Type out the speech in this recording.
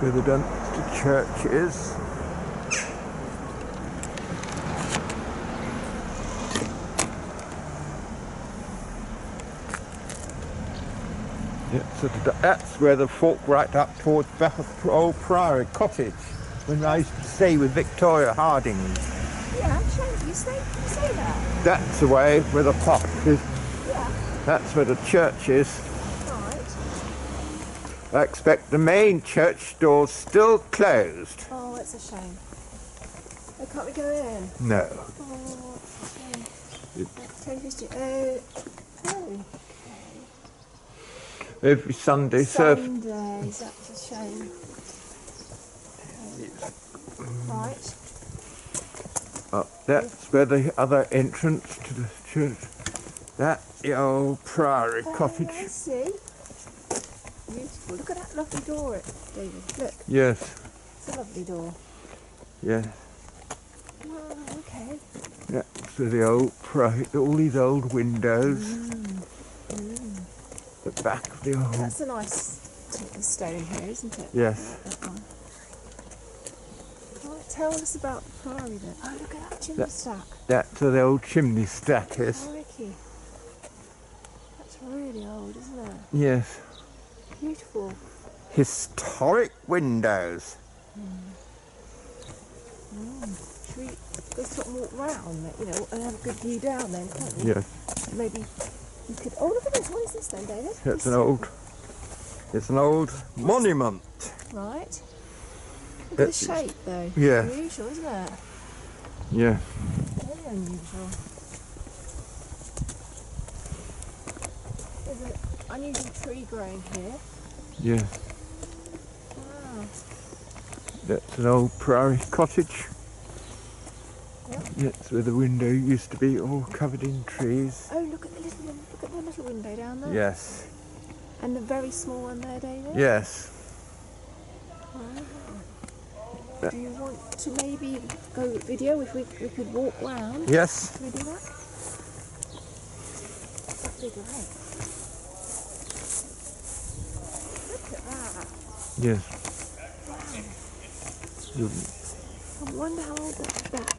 where the Dunster Church is. Yeah, so that's where the fork right up towards back of Old Priory Cottage when I used to stay with Victoria Harding. Yeah, shame you say you say that. That's the way where the pop is. Yeah. That's where the church is. I expect the main church door's still closed. Oh, it's a shame. Oh, can't we go in? No. Oh, it's a shame. It- Turn history. Oh. Oh. Every Sunday service. Sundays. That's a shame. Right. Oh, that's where the other entrance to the church. That's the old priory Oh, cottage. I see. Beautiful. Look at that lovely door, David. Look, Yes, it's a lovely door. yes. Oh, okay. That's where the old all these old windows. Mm. The back of the old. That's a nice stone here, isn't it? Yes. That one. Right, tell us about the priory then. Oh, look at that chimney That- stack. That's where the old chimney stack is. Crikey. That's really old, isn't it? Yes. Beautiful. Historic windows. Mm. Should we go sort of walk round, you know, and have a good view down then, can't we? Yeah. Maybe you could. Oh, look at this. What is this then, David? It's an old. It's an old monument. Right. Look at the shape, though. yeah. Unusual, isn't it? Yeah. Very unusual. There's an unusual tree growing here. Yeah. Wow. That's an old priory cottage. Yep. That's where the window used to be, all covered in trees. Oh, look at the little one. Look at the little window down there. Yes. And the very small one there, David. Yes. Wow. Do you want to maybe go video if we, we could walk round? Yes. Can we do that? Yes. I wonder how old that, that